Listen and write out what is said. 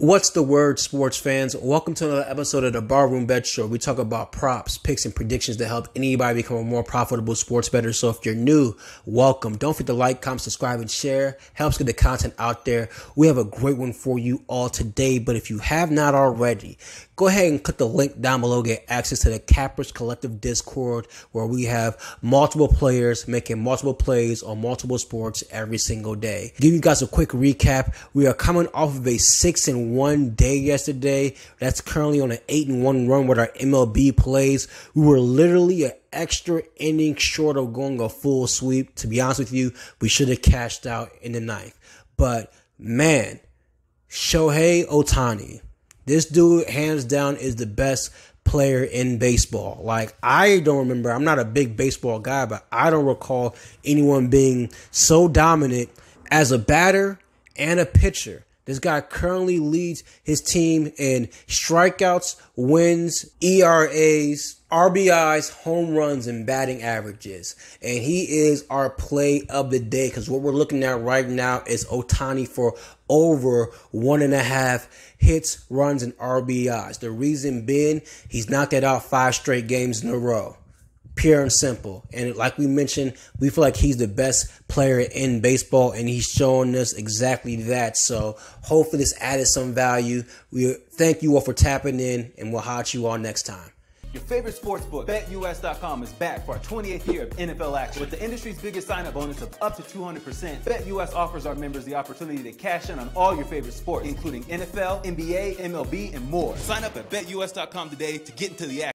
What's the word, sports fans? Welcome to another episode of the Barroom Bet Show. We talk about props, picks, and predictions to help anybody become a more profitable sports bettor. So if you're new, welcome. Don't forget to like, comment, subscribe, and share. Helps get the content out there. We have a great one for you all today. But if you have not already, go ahead and click the link down below. Get access to the Cappers Collective Discord, where we have multiple players making multiple plays on multiple sports every single day. Give you guys a quick recap. We are coming off of a six and one day yesterday. That's currently on an eight and one run with our MLB plays. We were literally an extra inning short of going a full sweep. To be honest with you, we should have cashed out in the ninth. But man, Shohei Ohtani, this dude hands down is the best player in baseball. Like I don't remember, I'm not a big baseball guy, but I don't recall anyone being so dominant as a batter and a pitcher. This guy currently leads his team in strikeouts, wins, ERAs, RBIs, home runs, and batting averages. And he is our play of the day because what we're looking at right now is Ohtani for over one and a half hits, runs, and RBIs. The reason being, he's knocked it out five straight games in a row pure and simple. And like we mentioned, we feel like he's the best player in baseball, and he's showing us exactly that. So hopefully, this added some value. We thank you all for tapping in, and we'll hot you all next time. Your favorite sports book, BetUS.com, is back for our 28th year of NFL action. With the industry's biggest sign-up bonus of up to 200%, BetUS offers our members the opportunity to cash in on all your favorite sports, including NFL, NBA, MLB, and more. Sign up at BetUS.com today to get into the action.